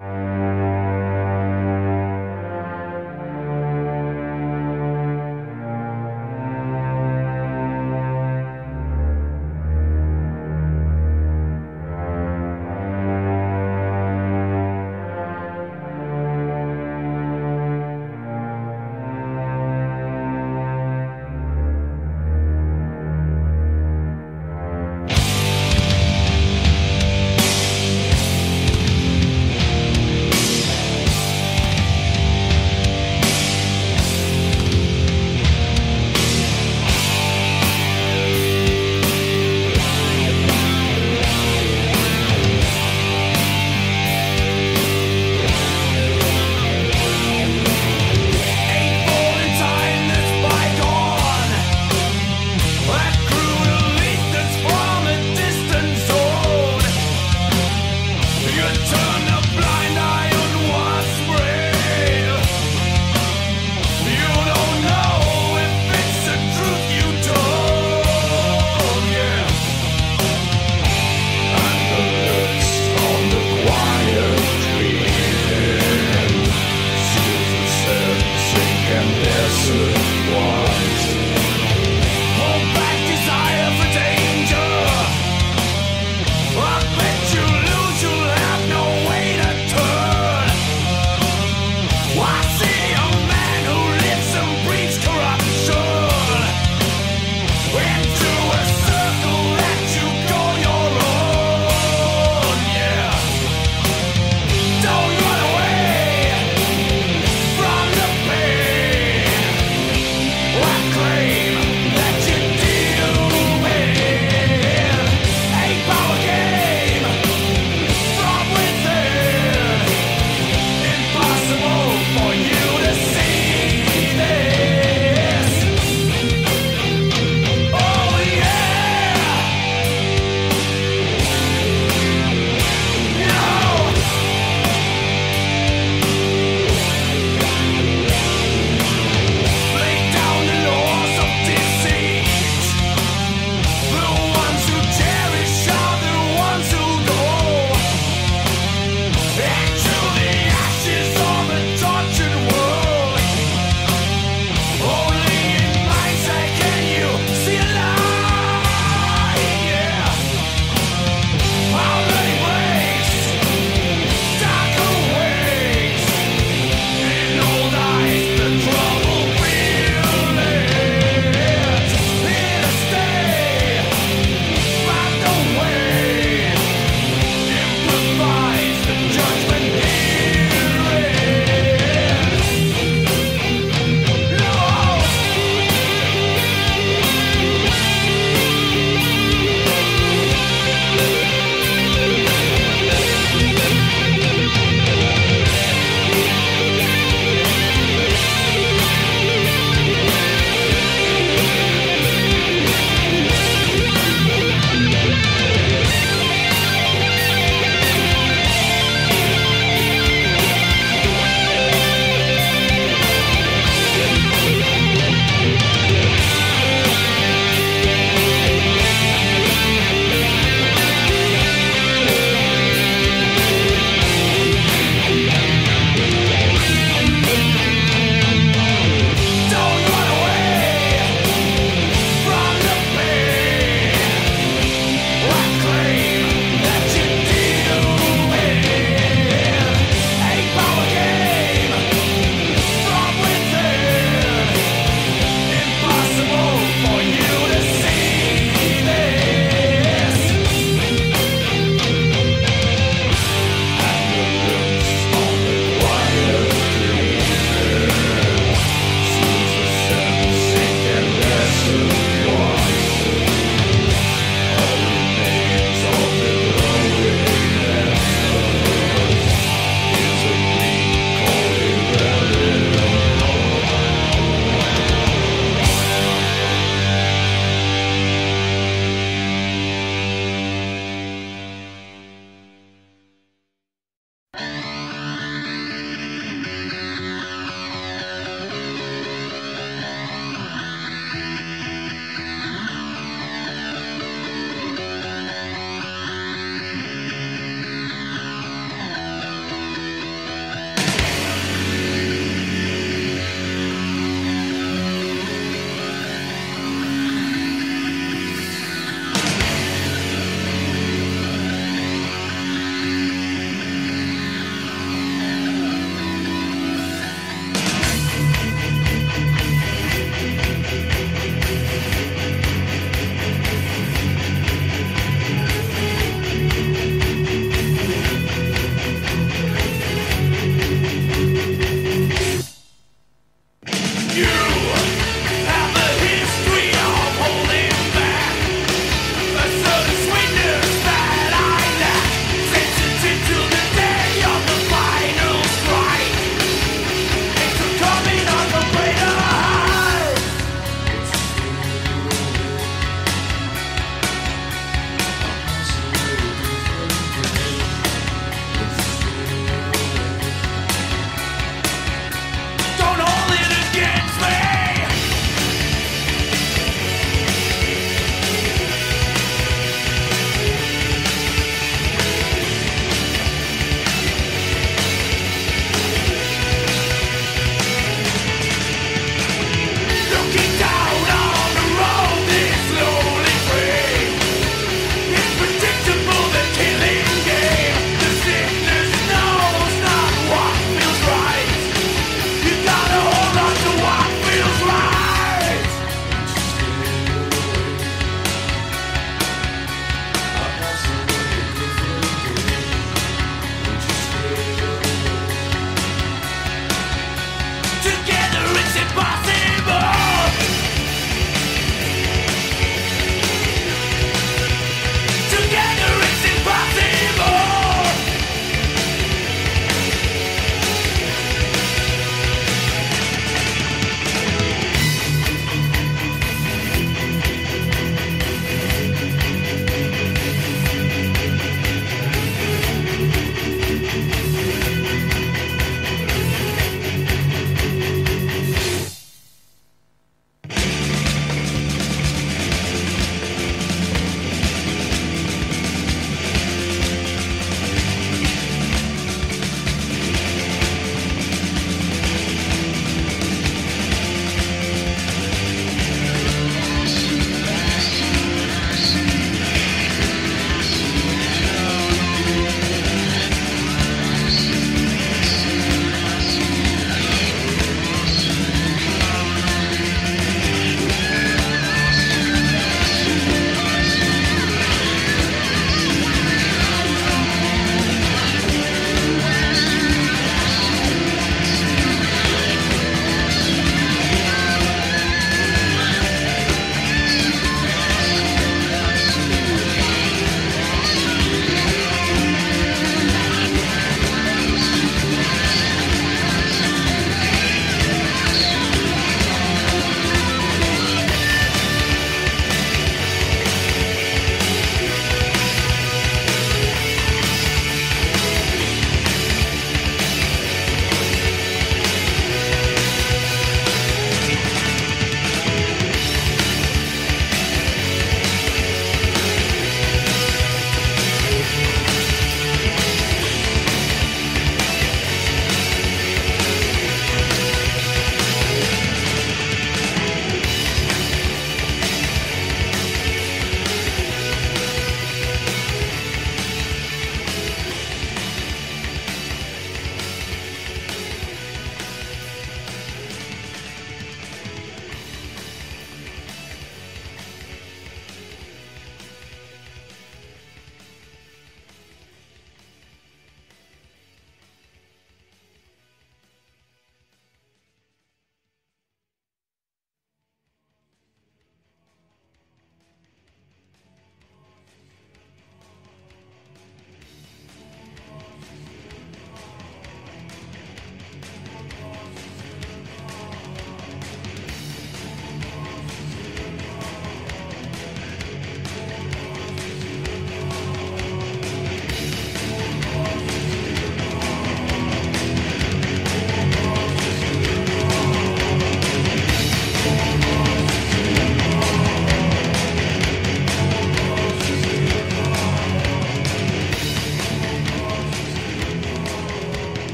you